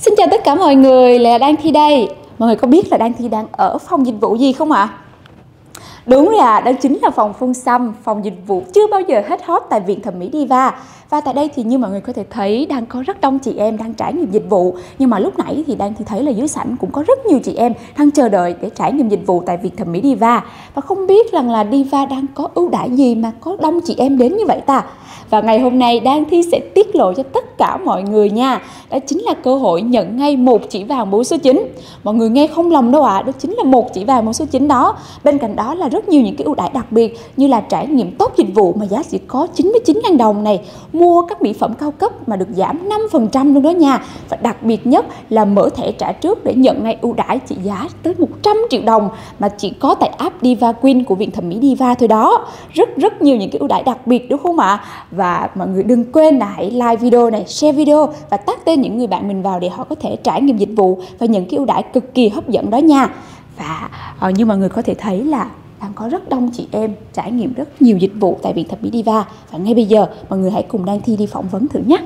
Xin chào tất cả mọi người, là đang Thi đây. Mọi người có biết là đang Thi đang ở phòng dịch vụ gì không ạ? À? Đúng là đó chính là phòng phun xăm, phòng dịch vụ chưa bao giờ hết hot tại Viện Thẩm mỹ Diva. Và tại đây thì như mọi người có thể thấy đang có rất đông chị em đang trải nghiệm dịch vụ. Nhưng mà lúc nãy thì đang thì thấy là dưới sảnh cũng có rất nhiều chị em đang chờ đợi để trải nghiệm dịch vụ tại Viện Thẩm mỹ Diva. Và không biết rằng là Diva đang có ưu đãi gì mà có đông chị em đến như vậy ta? Và ngày hôm nay Đan Thi sẽ tiết lộ cho tất cả mọi người nha. Đó chính là cơ hội nhận ngay một chỉ vàng bốn số 9 Mọi người nghe không lòng đâu ạ à, Đó chính là một chỉ vàng bốn số 9 đó. Bên cạnh đó là rất rất nhiều những cái ưu đãi đặc biệt Như là trải nghiệm tốt dịch vụ mà giá chỉ có 99.000 đồng này Mua các mỹ phẩm cao cấp mà được giảm 5% luôn đó nha Và đặc biệt nhất là mở thẻ trả trước để nhận ngay ưu đãi trị giá tới 100 triệu đồng Mà chỉ có tại app Diva Queen của Viện Thẩm mỹ Diva thôi đó Rất rất nhiều những cái ưu đãi đặc biệt đúng không ạ? Và mọi người đừng quên là hãy like video này, share video và tag tên những người bạn mình vào để họ có thể trải nghiệm dịch vụ và những cái ưu đãi cực kỳ hấp dẫn đó nha. Và uh, như mọi người có thể thấy là đang có rất đông chị em trải nghiệm rất nhiều dịch vụ tại Viện Thẩm mỹ Diva và ngay bây giờ mọi người hãy cùng đang thi đi phỏng vấn thử nhé.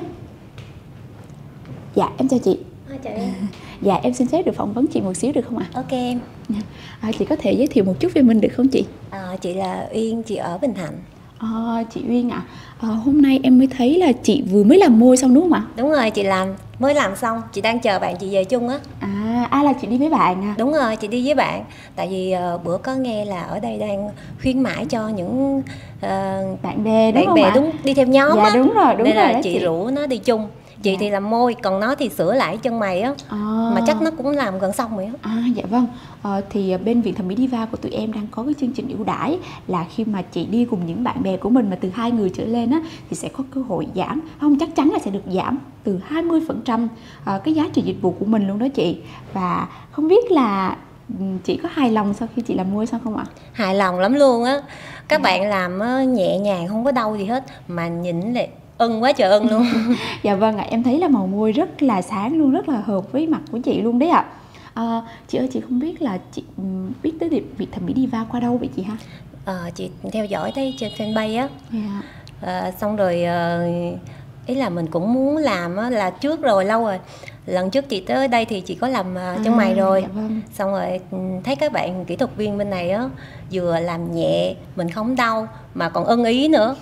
Dạ em chào chị. À, chào em. Dạ em xin phép được phỏng vấn chị một xíu được không ạ? À? Ok em. À, chị có thể giới thiệu một chút về mình được không chị? À, chị là Uyên, chị ở Bình Thạnh. À, chị Uyên ạ, à, à, hôm nay em mới thấy là chị vừa mới làm môi xong đúng không ạ? Đúng rồi, chị làm mới làm xong, chị đang chờ bạn chị về chung á. À, à là chị đi với bạn à? Đúng rồi, chị đi với bạn. Tại vì uh, bữa có nghe là ở đây đang khuyến mãi cho những uh, bạn bè đúng bạn không bè ạ? đúng đi theo nhóm dạ, á. đúng rồi, đúng Nên rồi là chị, chị rủ nó đi chung chị dạ. thì làm môi còn nó thì sửa lại chân mày á à. mà chắc nó cũng làm gần xong rồi á à dạ vâng à, thì bên viện thẩm mỹ diva của tụi em đang có cái chương trình ưu đãi là khi mà chị đi cùng những bạn bè của mình mà từ hai người trở lên á thì sẽ có cơ hội giảm không chắc chắn là sẽ được giảm từ 20% phần trăm ờ, cái giá trị dịch vụ của mình luôn đó chị và không biết là ừ, chị có hài lòng sau khi chị làm môi xong không ạ? Hài lòng lắm luôn á. Các ừ. bạn làm nhẹ nhàng không có đau gì hết mà nhìn lại ưng quá trời ưng luôn. Dạ vâng ạ em thấy là màu môi rất là sáng luôn rất là hợp với mặt của chị luôn đấy ạ. À, chị ơi chị không biết là chị biết tới việc thẩm mỹ diva qua đâu vậy chị ha? À, chị theo dõi thấy trên fanpage á. Dạ. à, xong rồi à, ý là mình cũng muốn làm á, là trước rồi lâu rồi. Lần trước chị tới đây thì chị có làm uh, chân à, mày rồi. dạ vâng. xong rồi ừ, thấy các bạn kỹ thuật viên bên này á vừa làm nhẹ mình không đau mà còn ưng ý nữa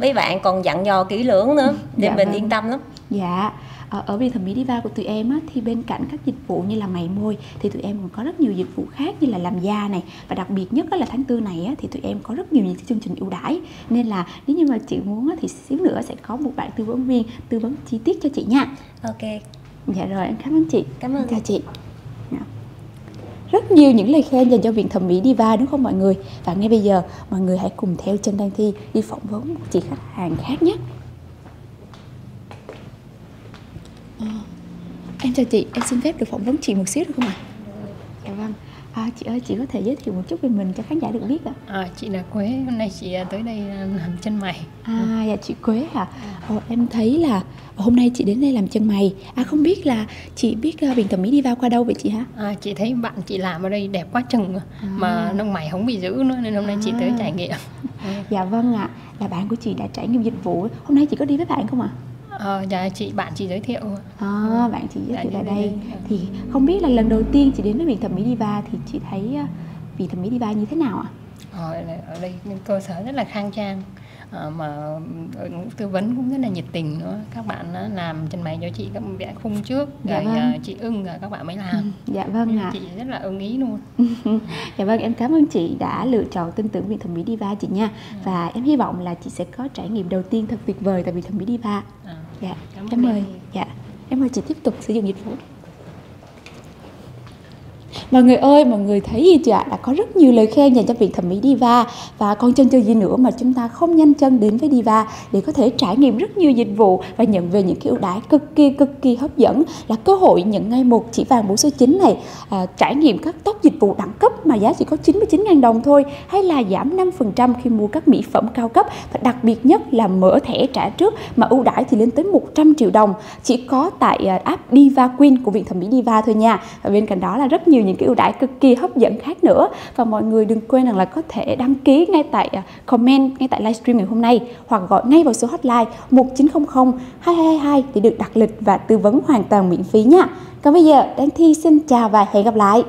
mấy bạn còn dặn dò kỹ lưỡng nữa để dạ mình vâng. yên tâm lắm. Dạ. Ở, ở viện thẩm mỹ diva của tụi em á, thì bên cạnh các dịch vụ như là mày môi thì tụi em còn có rất nhiều dịch vụ khác như là làm da này. Và đặc biệt nhất là tháng tư này á, thì tụi em có rất nhiều những chương trình ưu đãi. Nên là nếu như mà chị muốn á, thì xíu nữa sẽ có một bạn tư vấn viên tư vấn chi tiết cho chị nha. Ok. Dạ rồi em cảm ơn chị. Cảm ơn. Chào chị rất nhiều những lời khen dành cho viện thẩm mỹ Diva đúng không mọi người? Và ngay bây giờ mọi người hãy cùng theo chân Đăng Thi đi phỏng vấn một chị khách hàng khác nhé. À, em chào chị em xin phép được phỏng vấn chị một xíu được không ạ? À? dạ vâng chị ơi chị có thể giới thiệu một chút về mình cho khán giả được biết ạ? À? chị là Quế hôm nay chị à, tới đây à, làm chân mày. À dạ chị Quế à. Ồ, em thấy là hôm nay chị đến đây làm chân mày. À không biết là chị biết uh, bình thẩm mỹ đi vào qua đâu vậy chị hả? À chị thấy bạn chị làm ở đây đẹp quá chừng à. mà lông mày không bị giữ nữa nên hôm nay à. chị tới trải nghiệm. dạ vâng ạ. À. Là bạn của chị đã trải nghiệm dịch vụ. Hôm nay chị có đi với bạn không ạ? À? Ờ, dạ chị bạn chị giới thiệu. À, bạn chị giới thiệu là đây. đây. Thì không biết là lần đầu tiên chị đến với viện thẩm mỹ Diva thì chị thấy uh, viện thẩm mỹ Diva như thế nào ạ? À? ở đây cơ sở rất là khang trang à, mà tư vấn cũng rất là nhiệt tình nữa các bạn làm chân mày cho chị các vẽ khung trước dạ rồi vâng. chị ưng rồi các bạn mới làm ừ, dạ vâng ạ chị rất là ưng ý luôn dạ vâng em cảm ơn chị đã lựa chọn tin tưởng viện thẩm mỹ diva chị nha ừ. và em hy vọng là chị sẽ có trải nghiệm đầu tiên thật tuyệt vời tại viện thẩm mỹ diva à, dạ cảm em. Mời dạ em mời chị tiếp tục sử dụng dịch vụ Mọi người ơi, mọi người thấy gì chưa ạ? Đã có rất nhiều lời khen dành cho việc thẩm mỹ Diva. Và còn chân chơi gì nữa mà chúng ta không nhanh chân đến với Diva để có thể trải nghiệm rất nhiều dịch vụ và nhận về những cái ưu đãi cực kỳ cực kỳ hấp dẫn. Là cơ hội nhận ngay một chỉ vàng bốn số 9 này. À, trải nghiệm các tóc dịch vụ đẳng cấp mà giá chỉ có 99.000 đồng thôi hay là giảm 5% khi mua các mỹ phẩm cao cấp. Và đặc biệt nhất là mở thẻ trả trước mà ưu đãi thì lên tới 100 triệu đồng. Chỉ có tại à, app Diva Queen của Viện Thẩm mỹ Diva thôi nha. Và bên cạnh đó là rất nhiều những cái ưu đãi cực kỳ hấp dẫn khác nữa và mọi người đừng quên rằng là có thể đăng ký ngay tại à, comment ngay tại livestream ngày hôm nay hoặc gọi ngay vào số hotline 1900 2222 để được đặt lịch và tư vấn hoàn toàn miễn phí nha. Còn bây giờ, Đăng Thi xin chào và hẹn gặp lại.